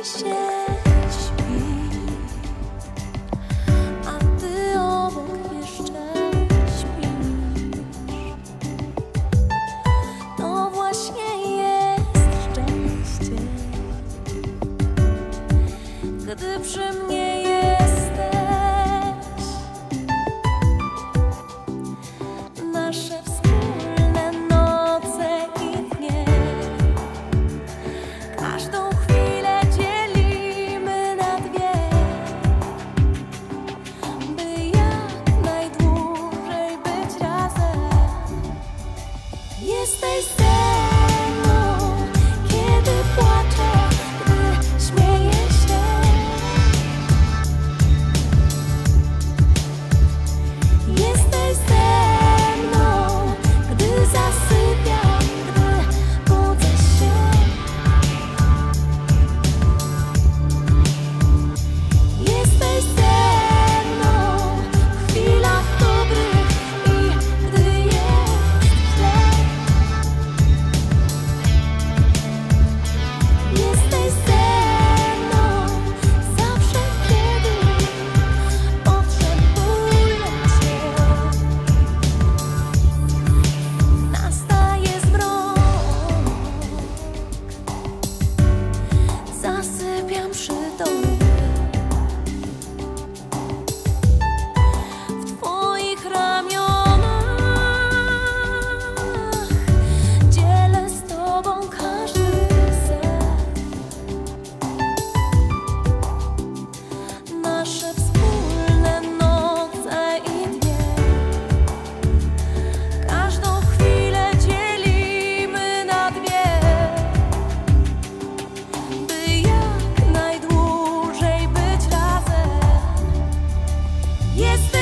一些 space. y este